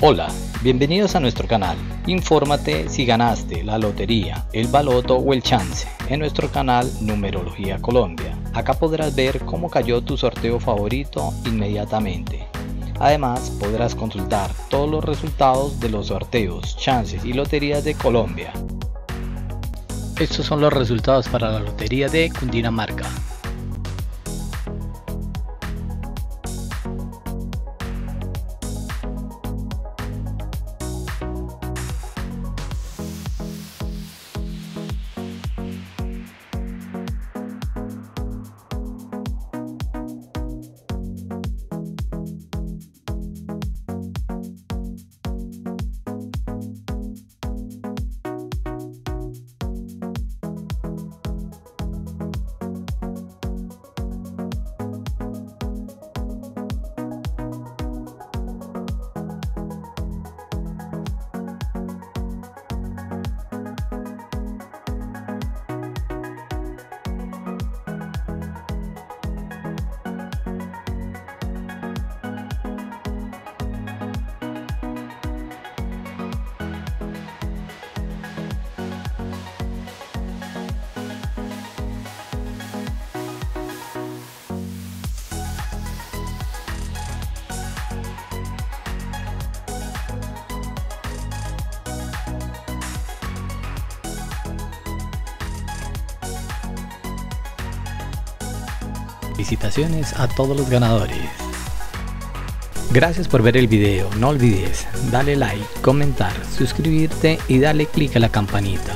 Hola, bienvenidos a nuestro canal. Infórmate si ganaste la lotería, el baloto o el chance en nuestro canal Numerología Colombia. Acá podrás ver cómo cayó tu sorteo favorito inmediatamente. Además, podrás consultar todos los resultados de los sorteos, chances y loterías de Colombia. Estos son los resultados para la lotería de Cundinamarca. Felicitaciones a todos los ganadores. Gracias por ver el video, no olvides darle like, comentar, suscribirte y darle click a la campanita.